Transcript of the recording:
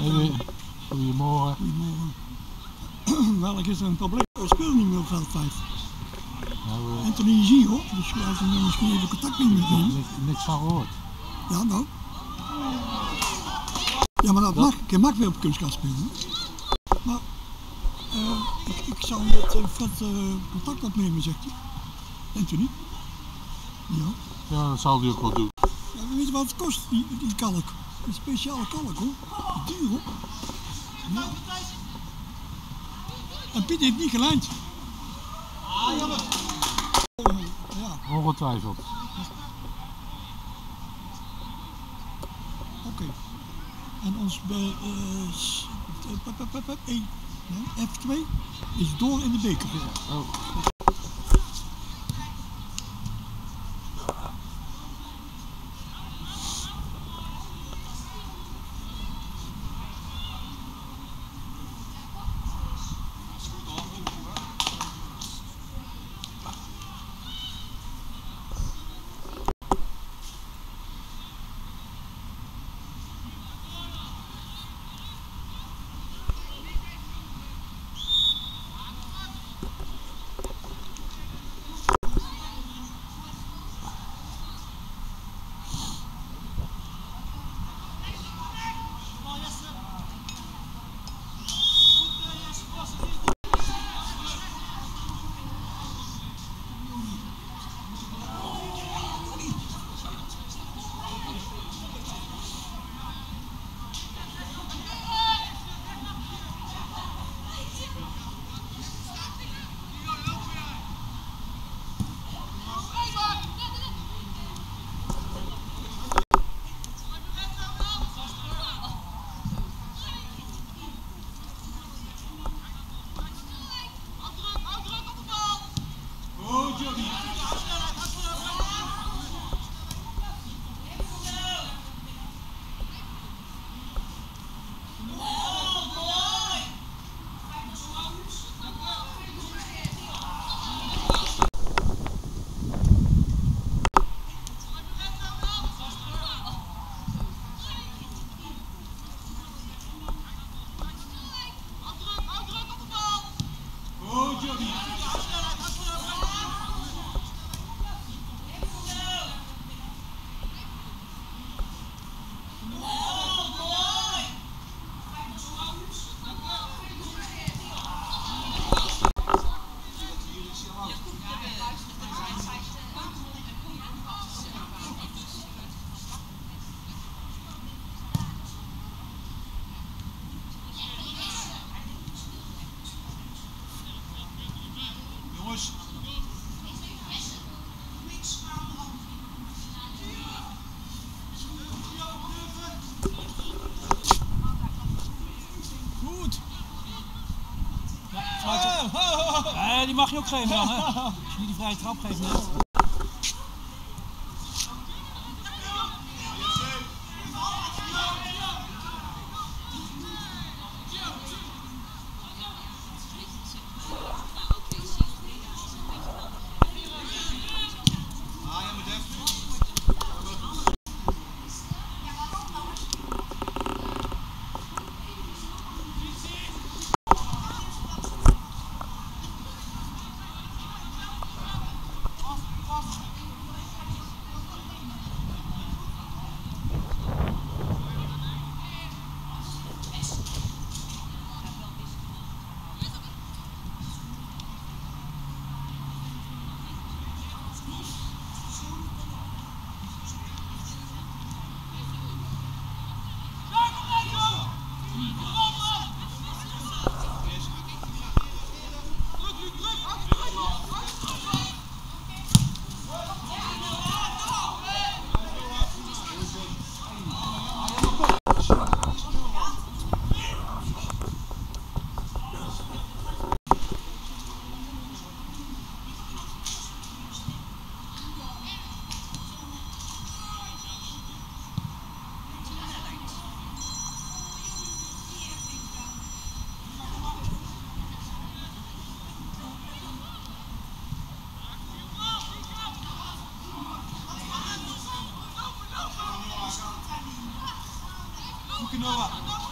Goedemorgen. Goedemorgen. Welk is een probleem? ik speel niet meer op veld 5. toen je Anthony zie hoor, dus we misschien even contact niet meer. Niks, niks van gehoord. Ja, nou. Ja, maar dat, mag. Je mag weer op kunstkast spelen. Maar eh, ik, ik zal met eh, Fred uh, contact opnemen, zegt hij. Anthony. Ja. Ja, dat zal hij ook wel doen. We weten wat het kost, die kalk? Een speciale kalk hoor. Duur hoor. Ja. En Piet heeft niet gelijnd. Ah, jammer. Ja, Ongetwijfeld. oké. En ons bij eh, eh, E, nee, F2 is door in de beker. Oh. Eh, die mag je ook geven dan, hè? Als je die vrije trap geeft net. くのは